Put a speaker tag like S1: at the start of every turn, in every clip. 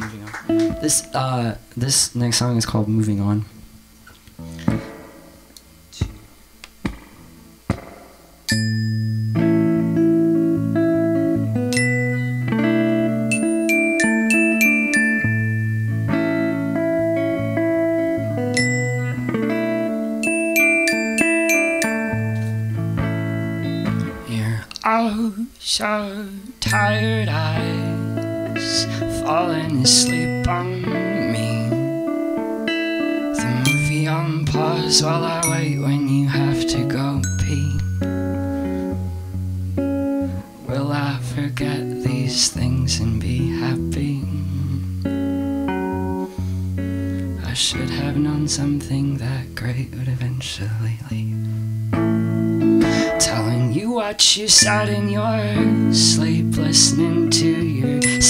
S1: moving on. This uh, this next song is called "Moving On." Your oh so tired eyes falling asleep on me. The movie on pause while I wait when you have to go pee. Will I forget these things and be happy? I should have known something that great would eventually leave. Telling you what you said in your sleep, listening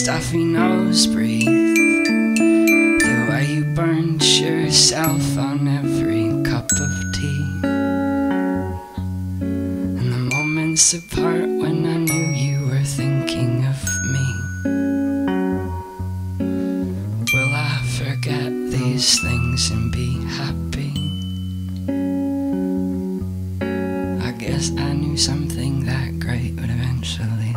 S1: stuffy nose breathe. The way you burnt yourself on every cup of tea. And the moments apart when I knew you were thinking of me. Will I forget these things and be happy? I guess I knew something that great would eventually